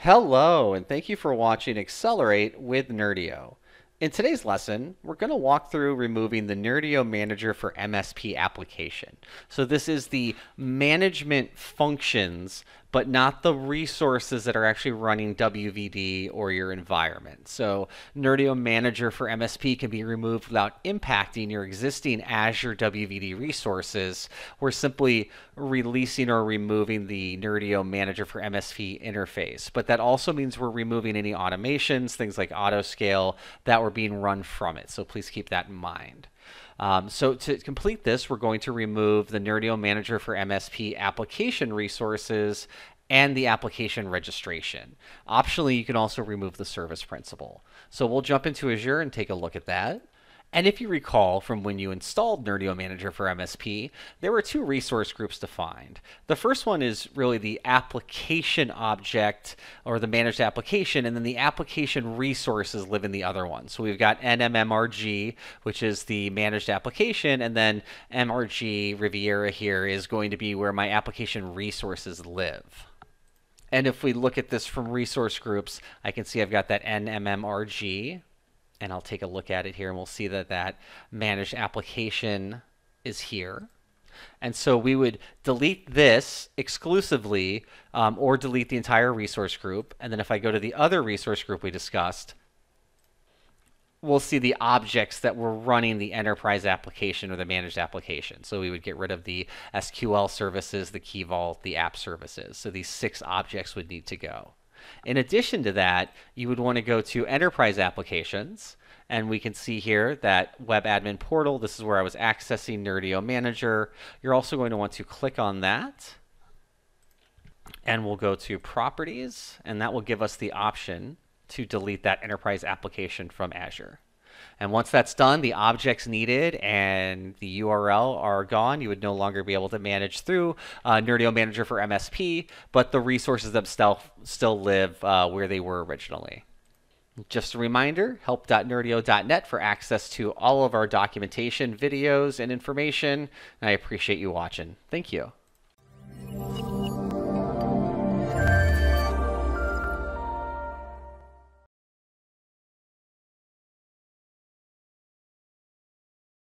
Hello, and thank you for watching Accelerate with Nerdio. In today's lesson, we're going to walk through removing the Nerdio Manager for MSP application. So this is the management functions, but not the resources that are actually running WVD or your environment. So Nerdio Manager for MSP can be removed without impacting your existing Azure WVD resources. We're simply releasing or removing the Nerdio Manager for MSP interface. But that also means we're removing any automations, things like autoscale, that were being run from it. So please keep that in mind. Um, so to complete this, we're going to remove the Nerdio Manager for MSP application resources and the application registration. Optionally, you can also remove the service principal. So we'll jump into Azure and take a look at that. And if you recall from when you installed Nerdio Manager for MSP, there were two resource groups defined. The first one is really the application object or the managed application, and then the application resources live in the other one. So we've got NMMRG, which is the managed application, and then MRG Riviera here is going to be where my application resources live. And if we look at this from resource groups, I can see I've got that NMMRG, and I'll take a look at it here and we'll see that that managed application is here. And so we would delete this exclusively um, or delete the entire resource group. And then if I go to the other resource group we discussed, we'll see the objects that were running the enterprise application or the managed application. So we would get rid of the SQL services, the Key Vault, the app services. So these six objects would need to go. In addition to that, you would want to go to Enterprise Applications, and we can see here that Web Admin Portal, this is where I was accessing Nerdio Manager. You're also going to want to click on that, and we'll go to Properties, and that will give us the option to delete that enterprise application from Azure. And once that's done, the objects needed and the URL are gone. You would no longer be able to manage through uh, Nerdio Manager for MSP, but the resources themselves still live uh, where they were originally. Just a reminder, help.nerdio.net for access to all of our documentation, videos, and information. And I appreciate you watching. Thank you.